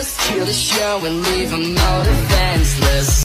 Kill the show and leave them all defenseless